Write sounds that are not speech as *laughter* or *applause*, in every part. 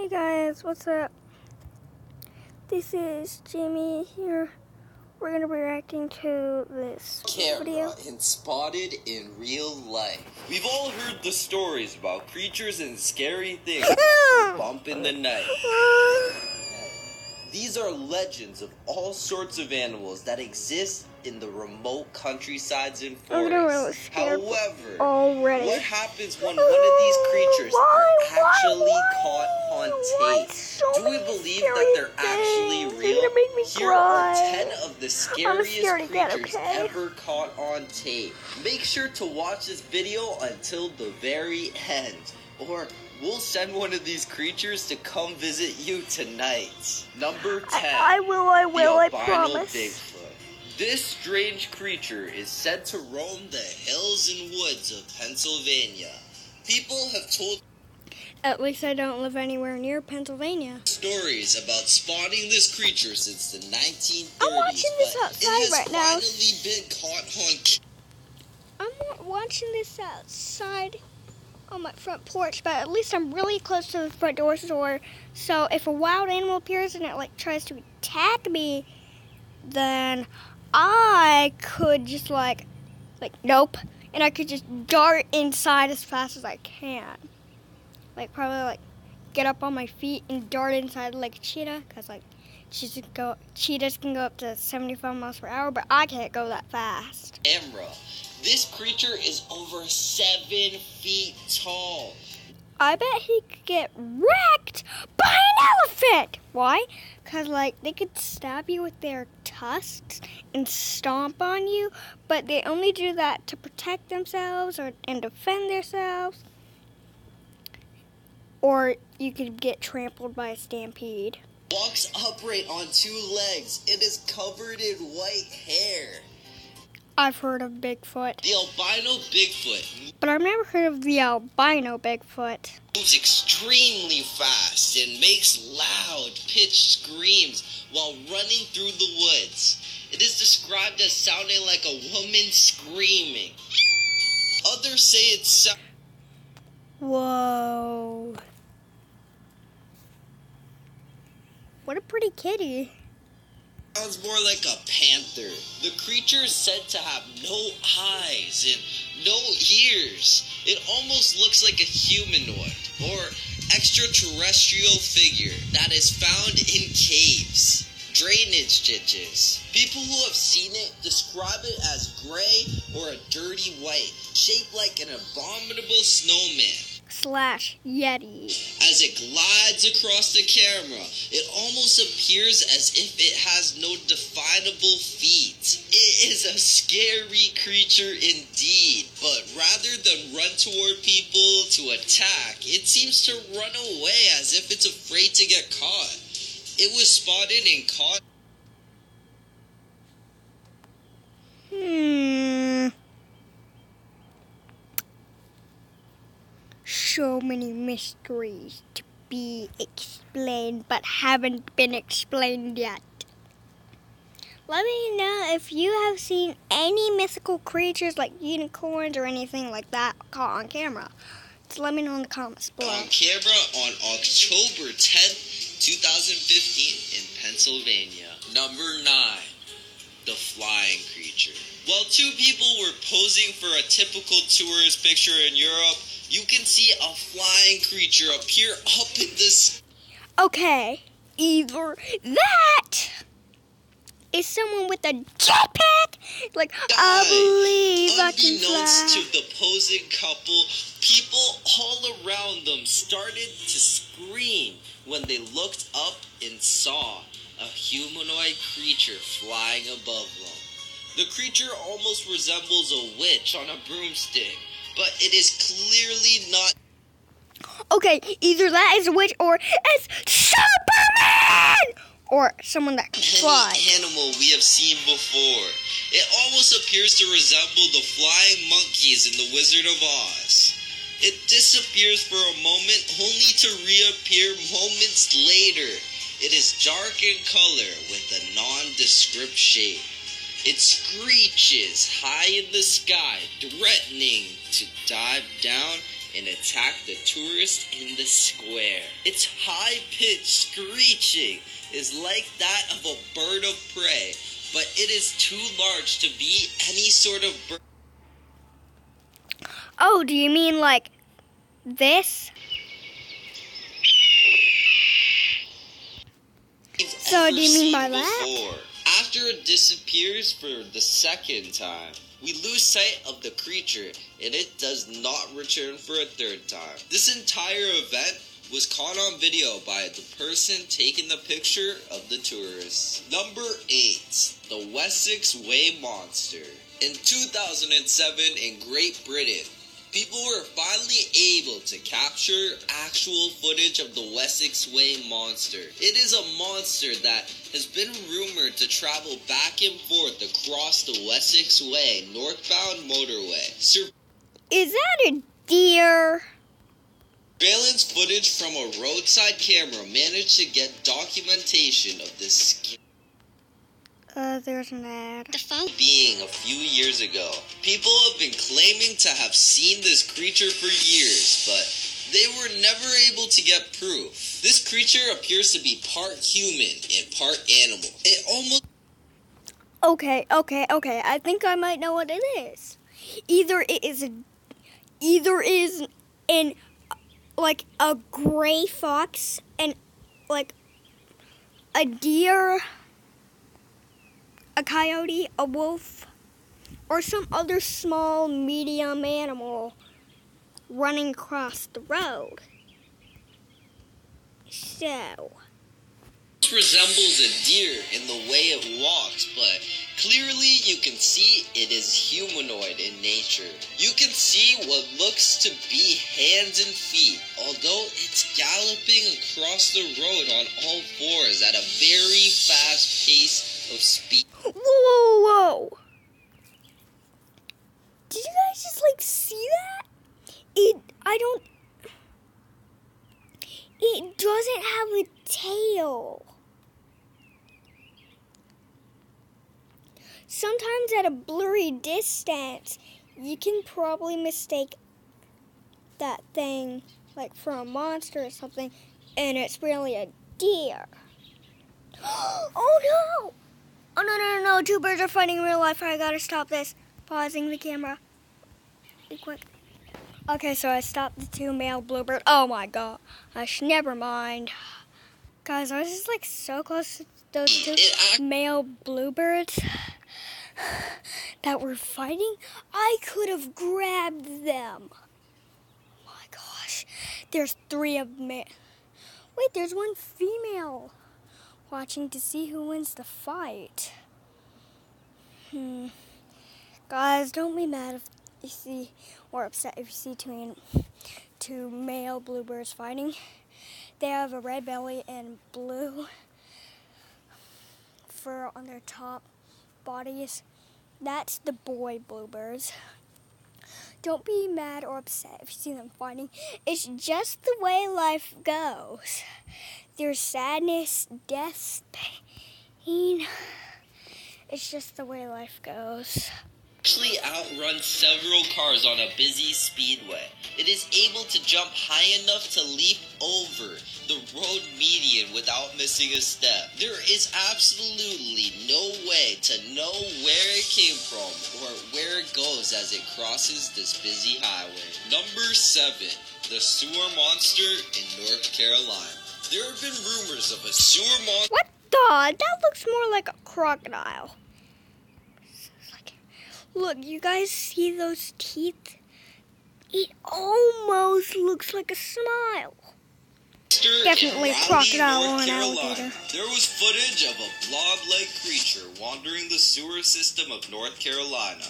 Hey guys, what's up? This is Jayme here. We're gonna be reacting to this camera video. and spotted in real life. We've all heard the stories about creatures and scary things *laughs* bump in the night. *laughs* These are legends of all sorts of animals that exist in the remote countrysides and I'm getting really forests. However, already. what happens when one of these creatures Why, are actually why? caught on tape? so Do we believe that they're actually real? You're make me Here cry. are 10 of the scariest creatures okay? ever caught on tape. Make sure to watch this video until the very end, or we'll send one of these creatures to come visit you tonight. Number 10. I, I will, I will, I promise. Bigfoot. This strange creature is said to roam the hills and woods of Pennsylvania. People have told At least I don't live anywhere near Pennsylvania. stories about spotting this creature since the 1930s. I'm watching this outside it has right now. finally been caught on I'm wa- watching this outside on my front porch, but at least I'm really close to the front door door. So if a wild animal appears and it like tries to attack me, then I could just like, like nope, and I could just dart inside as fast as I can. Like probably like get up on my feet and dart inside like a cheetah, cause like cheetahs can go cheetahs can go up to 75 miles per hour, but I can't go that fast. camera. This creature is over seven feet tall. I bet he could get wrecked by an elephant. Why? Because, like, they could stab you with their tusks and stomp on you, but they only do that to protect themselves or and defend themselves. Or you could get trampled by a stampede. Walks upright on two legs. It is covered in white hair. I've heard of Bigfoot, The albino Bigfoot but I've never heard of the albino Bigfoot. moves extremely fast and makes loud, pitched screams while running through the woods. It is described as sounding like a woman screaming. Others say it sounds Whoa. What a pretty kitty. Sounds more like a panther. The creature is said to have no eyes and no ears. It almost looks like a humanoid or extraterrestrial figure that is found in caves, drainage ditches. People who have seen it describe it as gray or a dirty white, shaped like an abominable snowman. Slash Yeti. As it glides across the camera, it almost appears as if it has no definable feet. It is a scary creature indeed, but rather than run toward people to attack, it seems to run away as if it's afraid to get caught. It was spotted and caught Hmm. So many mysteries to be explained, but haven't been explained yet. Let me know if you have seen any mythical creatures like unicorns or anything like that caught on camera. So let me know in the comments below. on camera on October 10th, 2015 in Pennsylvania. Number 9. The Flying Creature. While two people were posing for a typical tourist picture in Europe, you can see a flying creature appear up in the sky. Okay, either that is someone with a jetpack, like I believe I can Unbeknownst fly. to the posing couple, people all around them started to scream when they looked up and saw a humanoid creature flying above them. The creature almost resembles a witch on a broomstick, but it is clearly not Okay, either that is a witch or it's Superman or someone that can fly. any animal we have seen before. It almost appears to resemble the flying monkeys in The Wizard of Oz. It disappears for a moment only to reappear moments later. It is dark in color with a nondescript shape. It screeches high in the sky, threatening to dive down and attack the tourist in the square. Its high pitched screeching is like that of a bird of prey, but it is too large to be any sort of bird. Oh, do you mean like this? So, do you mean by that? Before. After it disappears for the second time, we lose sight of the creature and it does not return for a third time. This entire event was caught on video by the person taking the picture of the tourists. Number 8. The Wessex Way Monster. In 2007 in Great Britain, people were finally able to capture actual footage of the Wessex Way monster. It is a monster that has been rumored to travel back and forth across the Wessex Way northbound motorway. Sur- Is that a deer? Surveillance footage from a roadside camera managed to get documentation of this Uh, there's an ad. The phone being a few years ago. People have been claiming to have seen this creature for years, but they were never able to get proof. This creature appears to be part human and part animal. It almost Okay, okay, okay. I think I might know what it is. Either it is a, either is an like a gray fox and like a deer, a coyote, a wolf, or some other small medium animal running across the road. So, This resembles a deer in the way it walks, but clearly you can see it is humanoid in nature. You can see what looks to be hands and feet, although it's galloping across the road on all fours at a very fast pace *gasps* whoa, whoa, whoa! Did you guys just like see that? It, I don't. It doesn't have a tail. Sometimes at a blurry distance, you can probably mistake that thing like for a monster or something, and it's really a deer. *gasps* oh no! Oh no no no no! Two birds are fighting in real life. I gotta stop this. Pausing the camera. Be quick. Okay, so I stopped the two male bluebird. Oh my god! I gosh! Never mind. Guys, I was just like so close to those two male bluebirds *sighs* that were fighting. I could have grabbed them. Oh my gosh! There's three of them. Wait, there's one female watching to see who wins the fight. Hmm. Guys, don't be mad if you see, or upset if you see two, two male bluebirds fighting. They have a red belly and blue fur on their top bodies. That's the boy bluebirds. Don't be mad or upset if you see them fighting. It's just the way life goes. There's sadness, death, pain. It's just the way life goes. actually outruns several cars on a busy speedway. It is able to jump high enough to leap over the road median without missing a step. There is absolutely no way to know where it came from or where it goes as it crosses this busy highway. Number 7. The Sewer Monster in North Carolina. There have been rumors of a sewer monster. What the? That looks more like a crocodile. Look, you guys see those teeth? It almost looks like a smile. Definitely crocodile North an alligator. There was footage of a blob-like creature wandering the sewer system of North Carolina.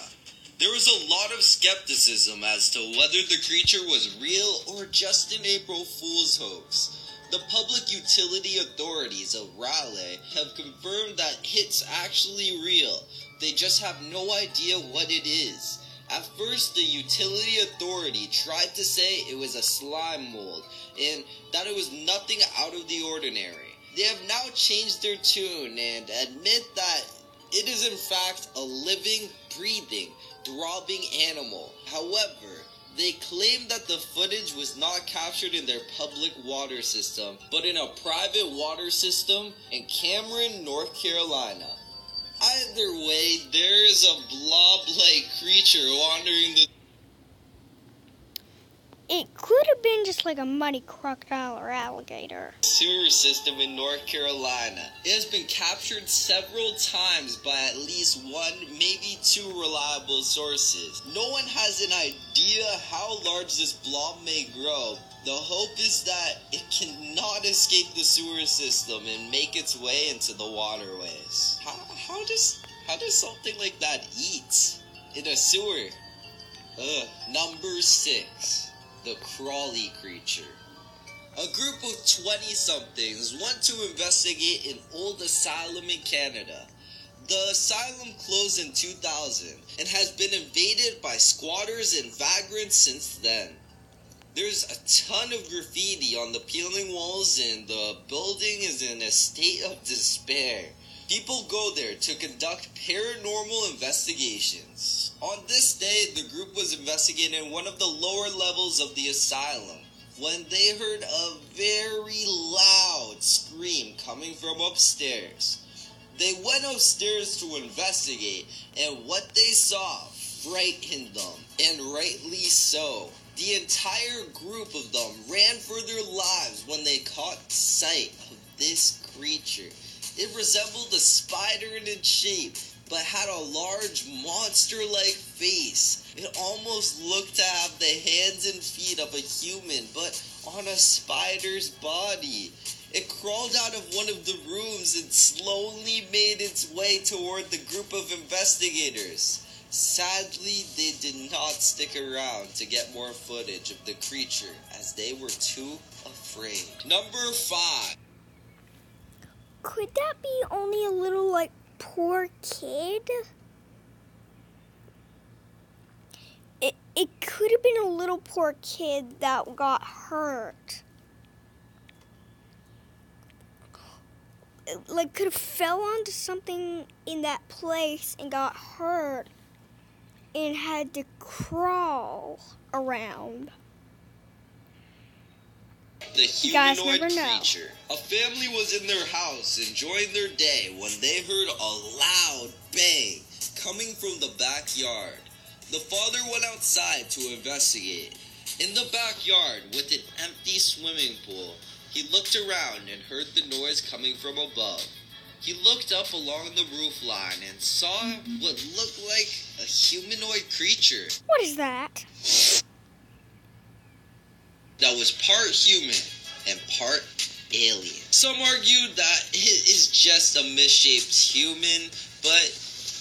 There was a lot of skepticism as to whether the creature was real or just an April Fool's hoax. The public utility authorities of Raleigh have confirmed that it's actually real. They just have no idea what it is. At first, the utility authority tried to say it was a slime mold and that it was nothing out of the ordinary. They have now changed their tune and admit that it is in fact a living, breathing, throbbing animal. However, They claim that the footage was not captured in their public water system, but in a private water system in Cameron, North Carolina. Either way, there is a blob like creature wandering the It could have been just like a muddy crocodile or alligator. sewer system in North Carolina. It has been captured several times by at least one, maybe two reliable sources. No one has an idea how large this blob may grow. The hope is that it cannot escape the sewer system and make its way into the waterways. How, how does how does something like that eat in a sewer? Ugh. Number six, the crawly creature. A group of 20 somethings went to investigate an old asylum in Canada. The asylum closed in 2000 and has been invaded by squatters and vagrants since then. There's a ton of graffiti on the peeling walls, and the building is in a state of despair. People go there to conduct paranormal investigations. On this day, the group was investigating one of the lower levels of the asylum when they heard a very loud scream coming from upstairs. They went upstairs to investigate, and what they saw frightened them, and rightly so. The entire group of them ran for their lives when they caught sight of this creature. It resembled a spider in its shape, but had a large monster like face. It almost looked to have the hands and feet of a human, but on a spider's body. It crawled out of one of the rooms and slowly made its way toward the group of investigators. Sadly, they did not stick around to get more footage of the creature as they were too afraid. Number 5. Could that be only a little like poor kid? It it could have been a little poor kid that got hurt. It, Like could have fell onto something in that place and got hurt and had to crawl around. The humanoid know. creature. A family was in their house enjoying their day when they heard a loud bang coming from the backyard. The father went outside to investigate. In the backyard, with an empty swimming pool, he looked around and heard the noise coming from above. He looked up along the roof line and saw what looked like a humanoid creature What is that? That was part human and part alien. Some argued that it is just a misshaped human, but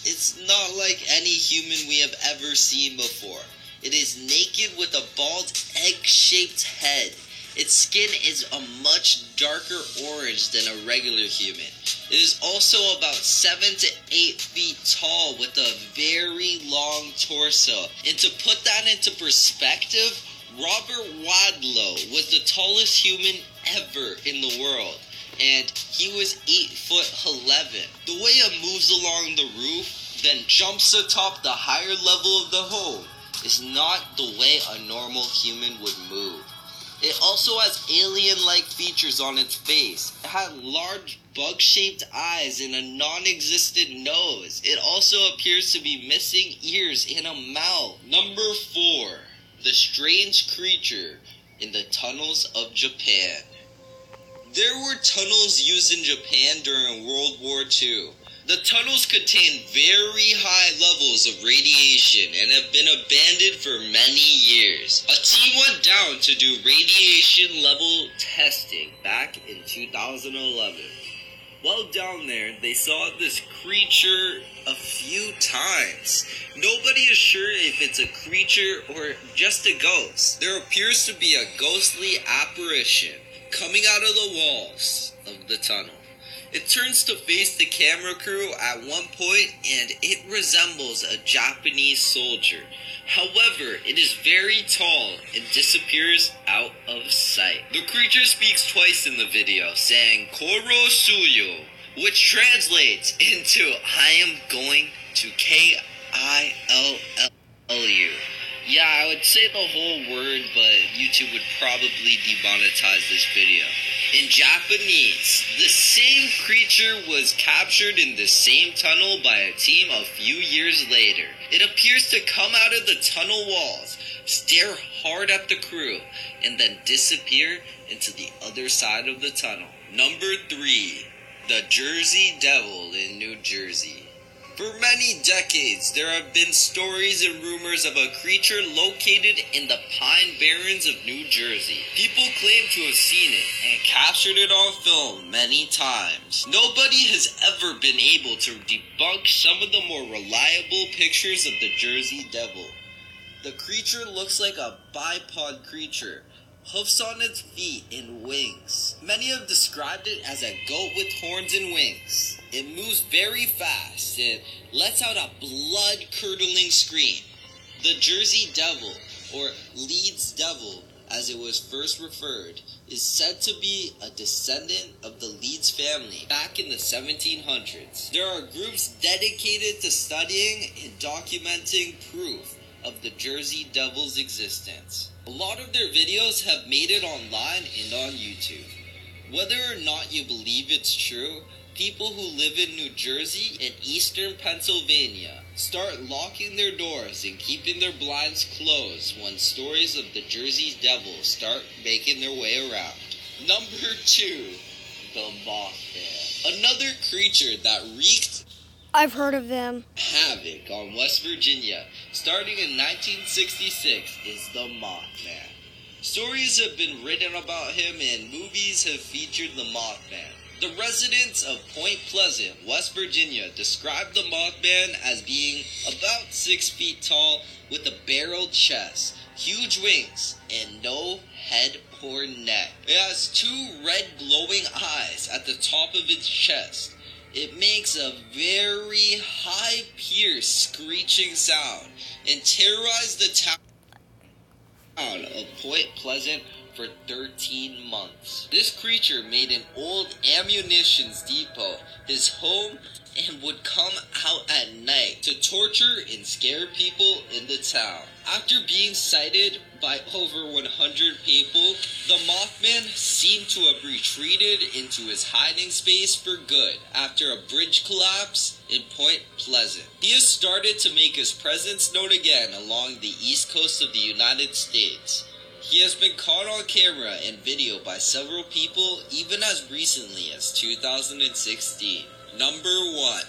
it's not like any human we have ever seen before. It is naked with a bald egg shaped head. Its skin is a much darker orange than a regular human. It is also about 7 to 8 feet tall with a very long torso. And to put that into perspective, Robert Wadlow was the tallest human ever in the world, and he was 8 foot 11. The way it moves along the roof, then jumps atop the higher level of the home, is not the way a normal human would move. It also has alien like features on its face. It had large bug shaped eyes and a non existent nose. It also appears to be missing ears and a mouth. Number 4 The Strange Creature in the Tunnels of Japan. There were tunnels used in Japan during World War II. The tunnels contain very high levels of radiation and have been abandoned for many years. A team went down to do radiation level testing back in 2011. While down there, they saw this creature a few times. Nobody is sure if it's a creature or just a ghost. There appears to be a ghostly apparition coming out of the walls of the tunnel. It turns to face the camera crew at one point and it resembles a Japanese soldier. However, it is very tall and disappears out of sight. The creature speaks twice in the video, saying Koro which translates into I am going to K I L L you. Yeah, I would say the whole word, but YouTube would probably demonetize this video. In Japanese, the same creature was captured in the same tunnel by a team a few years later. It appears to come out of the tunnel walls, stare hard at the crew, and then disappear into the other side of the tunnel. Number 3. The Jersey Devil in New Jersey. For many decades, there have been stories and rumors of a creature located in the Pine Barrens of New Jersey. People claim to have seen it captured it on film many times. Nobody has ever been able to debunk some of the more reliable pictures of the Jersey Devil. The creature looks like a bipod creature, hoofs on its feet and wings. Many have described it as a goat with horns and wings. It moves very fast and lets out a blood curdling scream. The Jersey Devil, or Leeds Devil, as it was first referred, is said to be a descendant of the Leeds family back in the 1700s. There are groups dedicated to studying and documenting proof of the Jersey Devil's existence. A lot of their videos have made it online and on YouTube. Whether or not you believe it's true, people who live in New Jersey and eastern Pennsylvania start locking their doors and keeping their blinds closed when stories of the Jersey Devil start making their way around. Number two, the Mothman. Another creature that wreaked I've heard of them. havoc on West Virginia starting in 1966 is the Mothman. Stories have been written about him and movies have featured the Mothman. The residents of Point Pleasant, West Virginia, describe the Mothman as being about six feet tall with a barrel chest, huge wings, and no head or neck. It has two red glowing eyes at the top of its chest. It makes a very high pierced screeching sound and terrorized the town of Point Pleasant for 13 months. This creature made an old ammunitions depot his home and would come out at night to torture and scare people in the town. After being sighted by over 100 people, the Mothman seemed to have retreated into his hiding space for good after a bridge collapse in Point Pleasant. He has started to make his presence known again along the east coast of the United States. He has been caught on camera and video by several people even as recently as 2016. Number 1.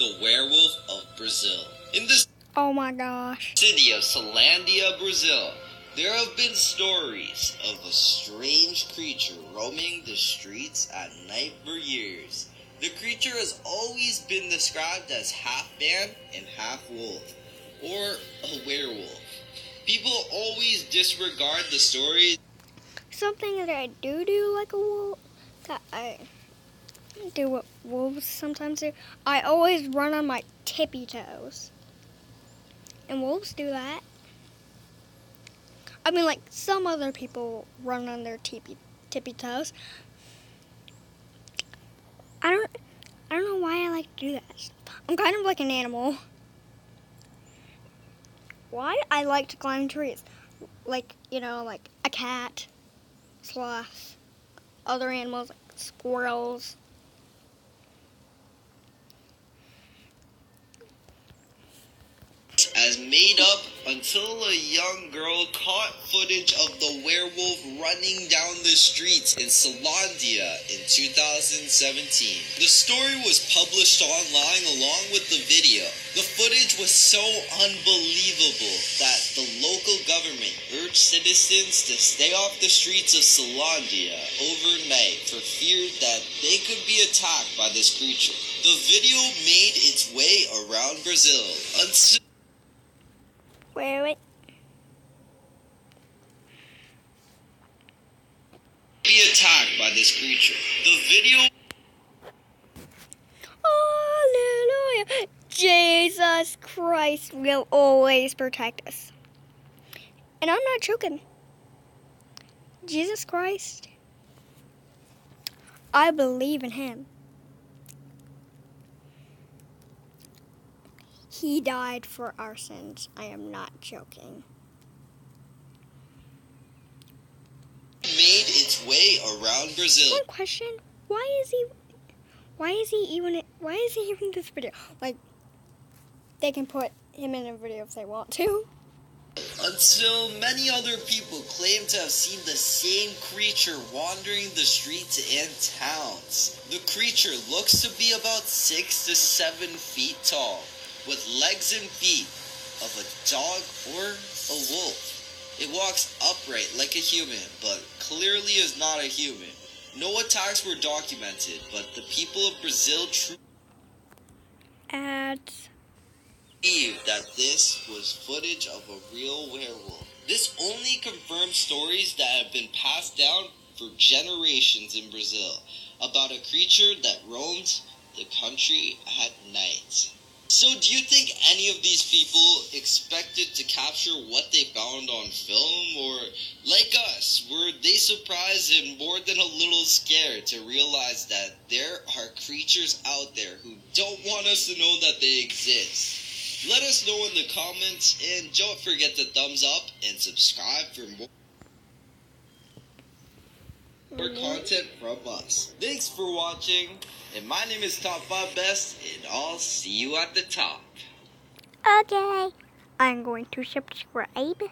The Werewolf of Brazil. In this Oh my gosh. city of Celandia, Brazil, there have been stories of a strange creature roaming the streets at night for years. The creature has always been described as half man and half wolf, or a werewolf. People always disregard the story Something that I do do like a wolf, that I do what wolves sometimes do. I always run on my tippy toes. And wolves do that. I mean, like some other people run on their tippy tippy toes. I don't, I don't know why I like to do that. I'm kind of like an animal. Why I like to climb trees, like you know, like a cat, sloth, other animals like squirrels. As made up until a young girl caught footage of the werewolf running down the streets in Solandia in 2017. The story was published online along with the video. The footage was so unbelievable that the local government urged citizens to stay off the streets of Solandia overnight for fear that they could be attacked by this creature. The video made its way around Brazil until Wait, wait. be attacked by this creature. The video Hallelujah. Jesus Christ will always protect us. And I'm not joking. Jesus Christ. I believe in him. He died for our sins. I am not joking. Made its way around Brazil. One question: Why is he? Why is he even? Why is he even in this video? Like, they can put him in a video if they want to. Until many other people claim to have seen the same creature wandering the streets and towns. The creature looks to be about six to seven feet tall, with legs and feet of a dog or a wolf. It walks upright like a human, but clearly is not a human. No attacks were documented, but the people of Brazil truly believe that this was footage of a real werewolf. This only confirms stories that have been passed down for generations in Brazil about a creature that roams the country at night. So, do you think any of these people expected to capture what they found on film, or like us, were they surprised and more than a little scared to realize that there are creatures out there who don't want us to know that they exist? Let us know in the comments and don't forget to thumbs up and subscribe for more more content from us. Thanks for watching, and my name is Top 5 Best, and I'll see you at the top. Okay. I'm going to subscribe.